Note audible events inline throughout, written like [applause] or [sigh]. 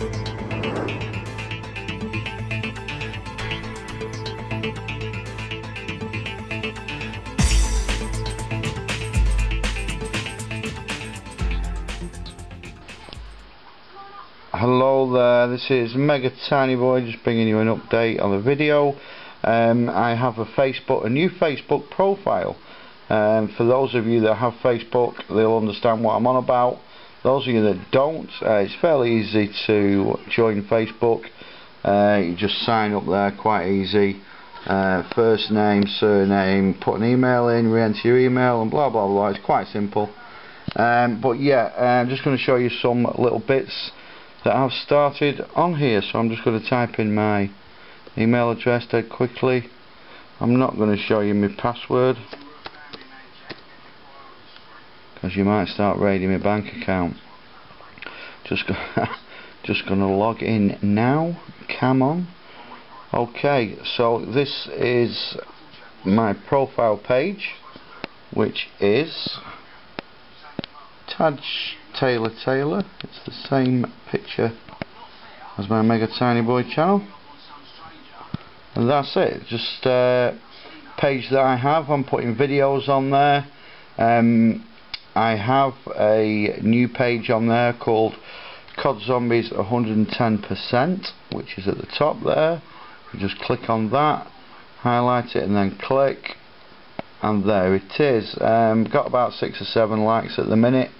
Hello there, this is Mega Tiny Boy just bringing you an update on the video. Um, I have a Facebook, a new Facebook profile. Um, for those of you that have Facebook, they'll understand what I'm on about. Those of you that don't, uh, it's fairly easy to join Facebook. Uh, you just sign up there, quite easy. Uh, first name, surname, put an email in, re-enter your email, and blah blah blah. It's quite simple. Um, but yeah, I'm just going to show you some little bits that I've started on here so I'm just going to type in my email address dead quickly I'm not going to show you my password because you might start raiding my bank account just go [laughs] just to log in now come on okay so this is my profile page which is Taj Taylor Taylor. It's the same picture as my Mega Tiny Boy channel. And that's it. Just uh, page that I have. I'm putting videos on there. Um, I have a new page on there called COD Zombies 110%, which is at the top there. You just click on that, highlight it, and then click, and there it is. Um, got about six or seven likes at the minute.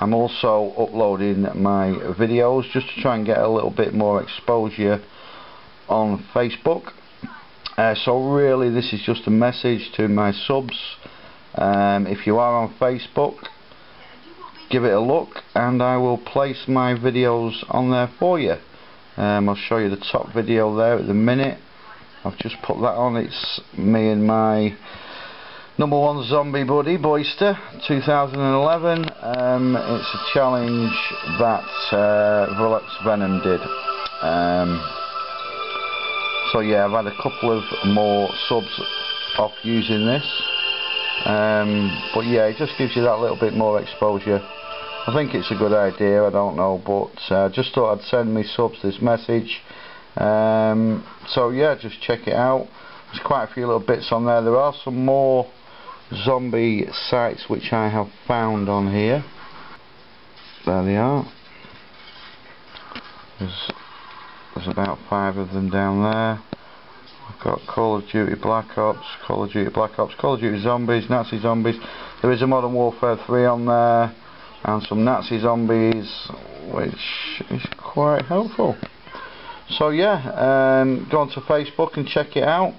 I'm also uploading my videos just to try and get a little bit more exposure on Facebook uh, so really this is just a message to my subs um, if you are on Facebook give it a look and I will place my videos on there for you um, I'll show you the top video there at the minute I've just put that on it's me and my Number one zombie buddy, Boyster, 2011. Um, it's a challenge that uh, Venom did. Um, so yeah, I've had a couple of more subs off using this. Um, but yeah, it just gives you that little bit more exposure. I think it's a good idea, I don't know, but uh, just thought I'd send me subs this message. Um, so yeah, just check it out. There's quite a few little bits on there. There are some more zombie sites which I have found on here. There they are. There's, there's about five of them down there. I've got Call of Duty Black Ops, Call of Duty Black Ops, Call of Duty Zombies, Nazi Zombies. There is a Modern Warfare 3 on there and some Nazi Zombies which is quite helpful. So yeah, um, go onto Facebook and check it out.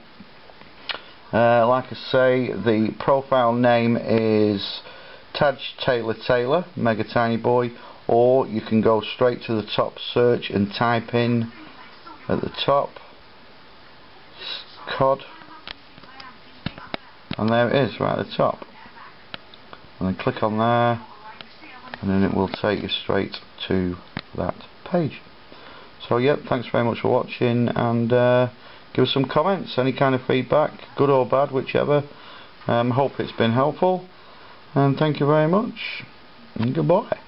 Uh, like I say, the profile name is Taj Taylor Taylor, Mega Tiny Boy, or you can go straight to the top search and type in at the top COD, and there it is, right at the top. And then click on there, and then it will take you straight to that page. So, yep, thanks very much for watching, and uh, give us some comments, any kind of feedback, good or bad, whichever. Um, hope it's been helpful. And thank you very much. And goodbye.